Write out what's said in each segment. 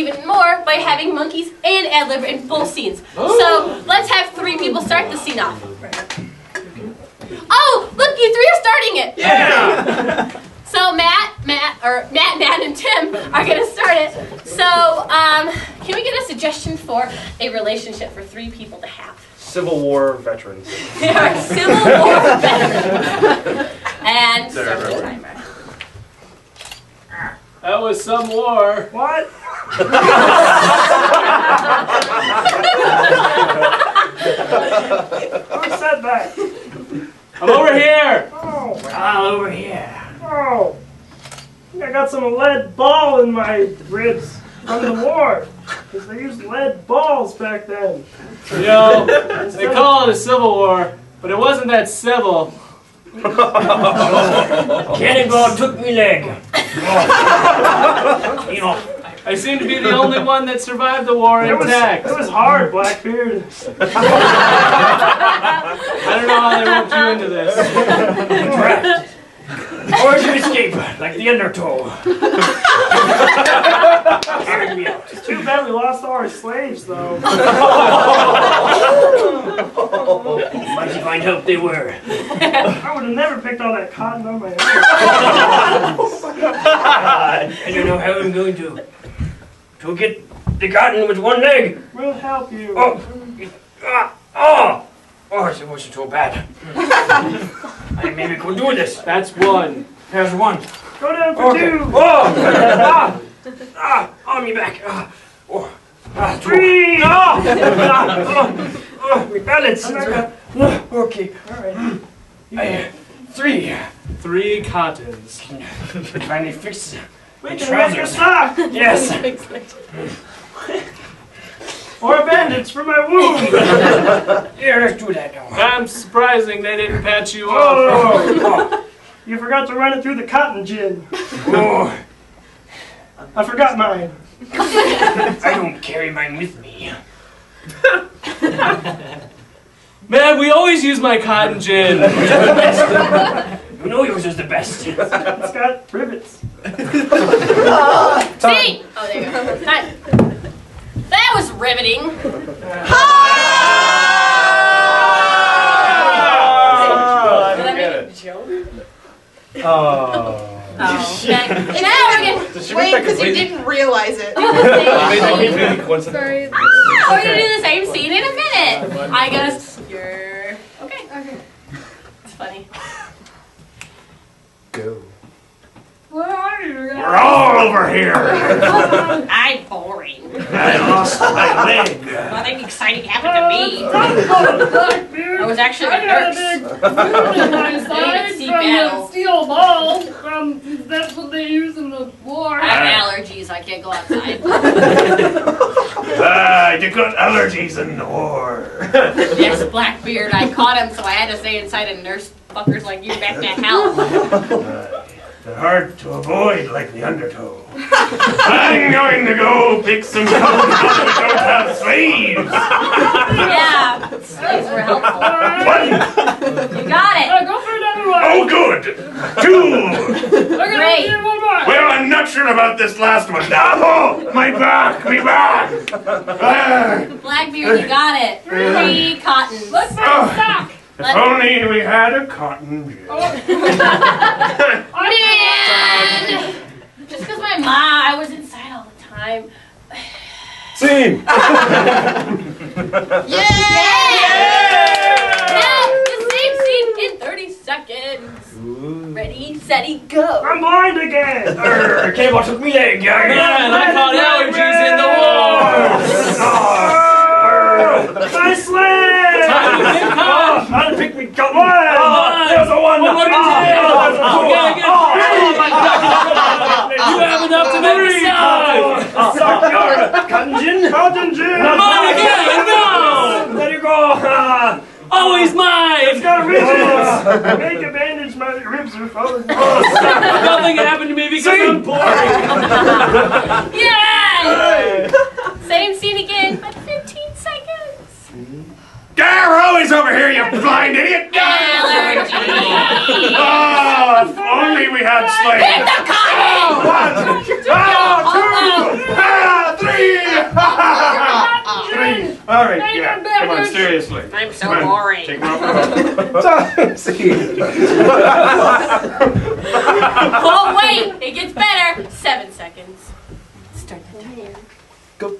even more by having monkeys and ad lib in both scenes. So let's have three people start the scene off. Oh, look, you three are starting it. Yeah! So Matt, Matt, or Matt, Matt, and Tim are gonna start it. So um, can we get a suggestion for a relationship for three people to have? Civil War veterans. They are Civil War veterans. And They're start the timer. That was some war. What? Who said that? I'm over here. Oh, All ah, over here. oh. I got some lead ball in my ribs from the war. Because they used lead balls back then. You know, they call it a civil war, but it wasn't that civil. Cannonball took me leg. you know, I seem to be the only one that survived the war It was, it was hard, Blackbeard. I don't know how they roped you into this. trapped. Or did you escape, like the undertow? Carried me out. It's too bad we lost all our slaves, though. Mighty fine help they were. I would have never picked all that cotton on my head. I don't know how I'm going to to get the cotton with one leg. We'll help you. Oh, it- ah, oh, oh, it wasn't so bad. I maybe could do this. That's one. There's one. Go down for Okay. two. Oh, ah, ah, on me back. Ah, oh, ah, two. Three. Ah, ah, oh, oh, my balance. I'm gonna- Okay, All right. I, three. Three cottons. Finally fix We My can make a trousers. sock Yes. or a bandage for my wound. Yeah, let's do that now. I'm surprising they didn't patch you off. Oh, You forgot to run it through the cotton gin. oh, I forgot mine. I don't carry mine with me. Man, we always use my cotton gin. You know yours is the best. It's got rivets. Scene! Oh, there you go. Time. That was riveting. Ah, Did I forget make it. a joke? Oh. Oh, okay. Now we're gonna Did she Wait, because you didn't realize it. do the same Completely scene. coincidental. Sorry. We're gonna do the same scene in a minute. I guess you're okay. Okay. It's funny. Go. Where are you? We're all over here. I'm boring. I lost my leg. Nothing exciting happened to me. I was actually a I got a nurse. big wound in my Needed side sea from the battle. steel ball. From that's what they use in the war. I have allergies. I can't go outside. Ah, you got allergies in the war. yes, Blackbeard. I caught him, so I had to stay inside and nurse fuckers like you back to hell. They're hard to avoid like the undertow. I'm going to go pick some cotton out that don't have sleeves. Yeah, sleeves were helpful. One. You got it. Uh, go for another one. Oh, good. Two. We're gonna Great. do one more. Well, I'm not sure about this last one. Oh, my back, my back. Blackbeard, you got it. Three cottons. Let's make Oh. A sock. if Let- only we had a cotton oh. gin. Man! Just because my mom, I was inside all the time. Scene. Now, the same scene in 30 seconds. Ready, steady, go. I'm blind again. Arr, Cannonball took me leg. Man, I caught allergies in the war. My sled. Get caught. How to pick me cut one. Oh, There's a one. One more ah, to Oh, there's a two. Okay, get oh my God. You have enough to make a sock. Cotton gin. Cotton gin. Mine again. No. There you go. Ah. Always mine. It's got ribs. Make a bandage. My ribs are falling. Nothing happened to me because I'm boring. Yay! Same scene again, but 15 seconds. Garrow is over here, you blind idiot. Allergy. Oh, if only we had Hit slaves. the cotton! One. Ah, two. Ah, three. All right, yeah. Come on, seriously. I'm so Come on, boring. Take them off. Time. See. Oh wait, it gets better. Seven seconds. Start the timer. Go.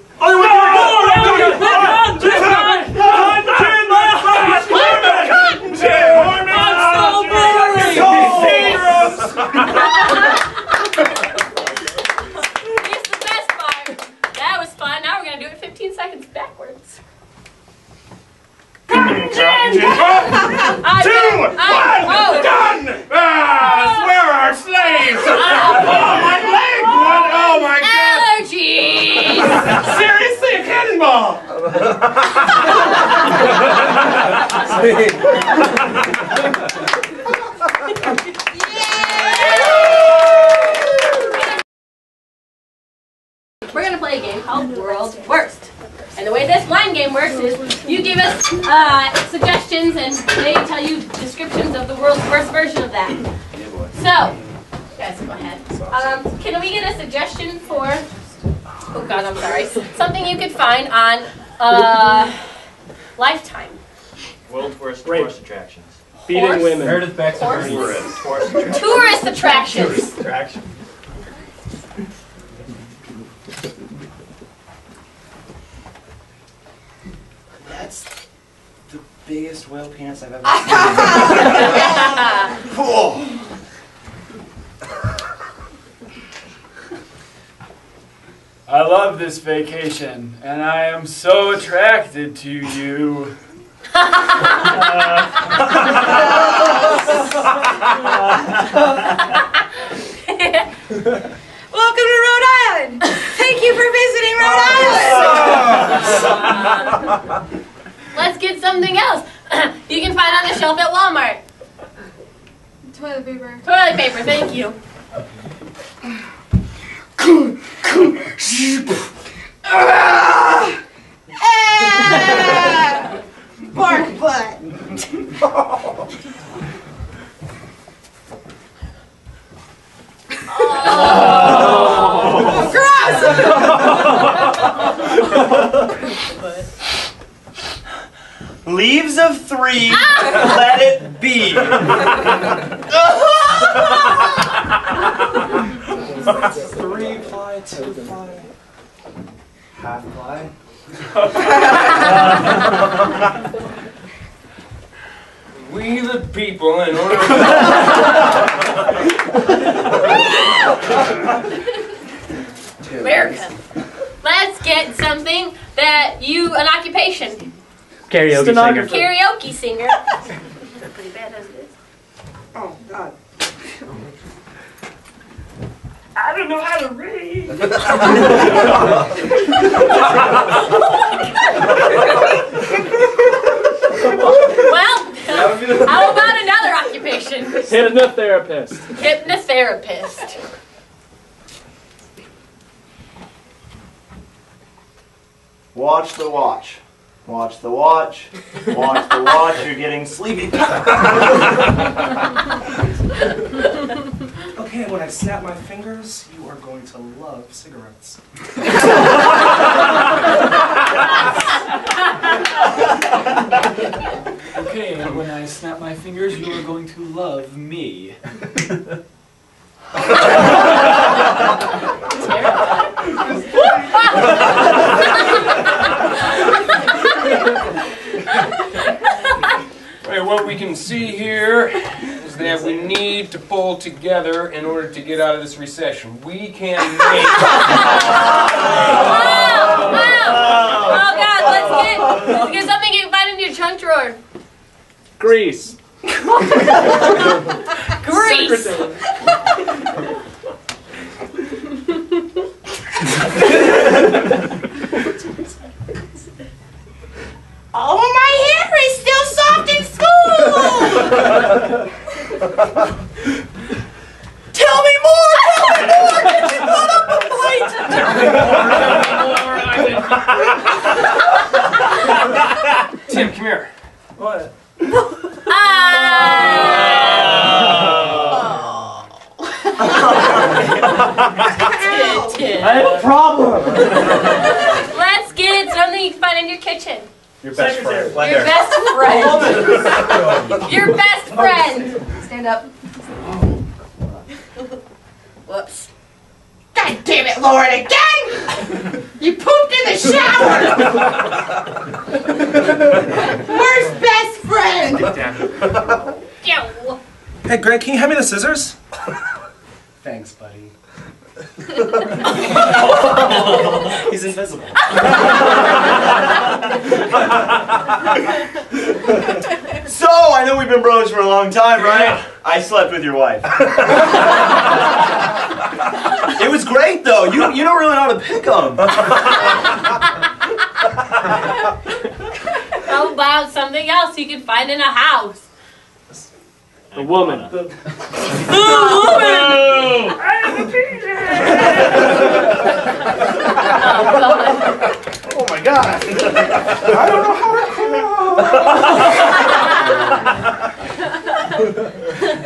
Here's the best part. That was fun. Now we're gonna do it 15 seconds backwards. I Two, did- I- one, oh. Ah, done! Ah, ah, where are our slaves? Ah. Oh, my leg! What? Oh, my God! Allergies. Seriously, a cannonball! We're gonna play a game called World's Worst. And the way this blind game works is you give us uh, suggestions and they tell you descriptions of the world's worst version of that. So, guys, go ahead. Um, can we get a suggestion for? Oh God, I'm sorry. Something you could find on uh, Lifetime. World's worst Rape. tourist attractions. Beating Horse. women. Meredith Baxter. Horse. Tourist attractions. Tourist attractions. Attraction. That's the biggest whale pants I've ever seen. Cool. I love this vacation, and I am so attracted to you. Welcome to Rhode Island. Thank you for visiting Rhode Island. Let's get something else. You can find on the shelf at Walmart. Toilet paper. Toilet paper, thank you. Ah! Bark butt. Leaves of three. Ah! Let it be. three ply, two ply, half ply. We the people, in order America. Let's get something that you, an occupation. Karaoke Stenographer. singer. Karaoke singer. Pretty bad as it is. Oh God. I don't know how to read. Well, how about another occupation? Hypnotherapist. Hypnotherapist. Watch the watch. Watch the watch. Watch the watch. You're getting sleepy. Okay, when I snap my fingers, you are going to love cigarettes. Okay, and when I snap my fingers, you are going to love me. Right, what we can see here is that we need to pull together in order to get out of this recession. We can make. Oh, wow. Oh God, let's get, let's get something you can find in your junk drawer. Grease. Grease. Oh, my hair is still soft in school. Tell me more. Tell me more. Get you put up a fight. Tim, come here. What? Ah. I have a problem. Let's get something you can find in your kitchen? Your best Secretary. friend. Your best friend. Your best friend. Stand up. Whoops. God damn it, Lauren, again! You pooped in the shower! Worst best friend! Yo. Hey, Greg, can you hand me the scissors? Thanks, buddy. He's invisible. So, I know we've been bros for a long time, right? I slept with your wife. it was great, though. You, you don't really know how to pick them. How about something else you can find in a house? A woman. The woman I'm a penis! Oh my god. I don't know how to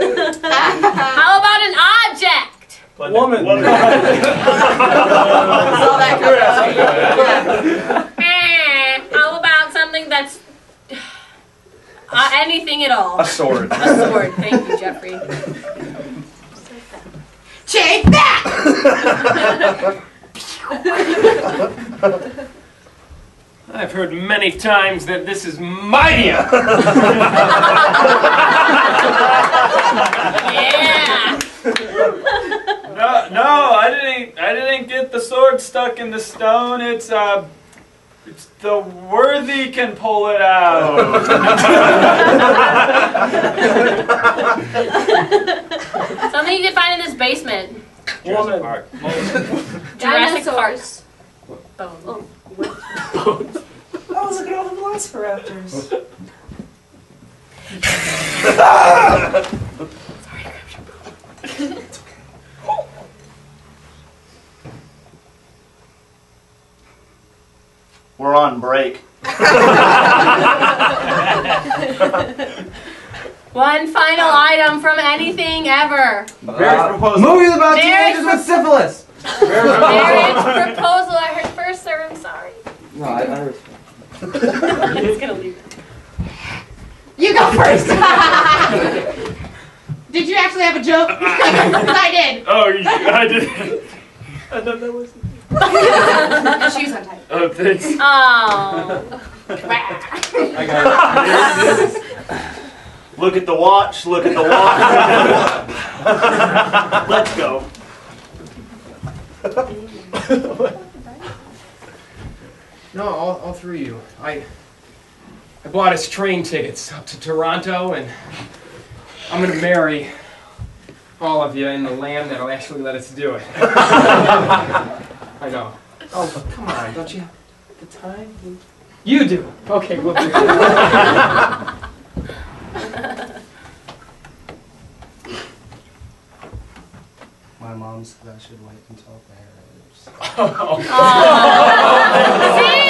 How about an object? Woman. Saw that coming. Eh, How about something that's uh, anything at all? A sword. A sword. Thank you, Jeffrey. Take that! I've heard many times that this is mightier. Yeah. No, no, I didn't. I didn't get the sword stuck in the stone. It's uh, it's the worthy can pull it out. Something you can find in this basement. Jurassic Park. Jurassic Park. Dinosaurs. Bone. Oh, oh, look at all the velociraptors. We're on break. One final item from anything ever. Marriage uh, proposal. Movies about Marriage teenagers with syphilis. Marriage proposal. I heard first, sir. I'm sorry. No, I, I It's gonna leave. You go first! did you actually have a joke? 'Cause I did. oh, you, I did. And she was untied. Oh, thanks. Oh. I got it. Look at the watch, look at the watch. Let's go. No, all, all three of you. I I bought us train tickets up to Toronto, and I'm gonna marry all of you in the land that'll actually let us do it. I know. Oh, come on! Don't you have the time? You do. Okay, we'll do. it. My mom said I should wait until marriage. Oh.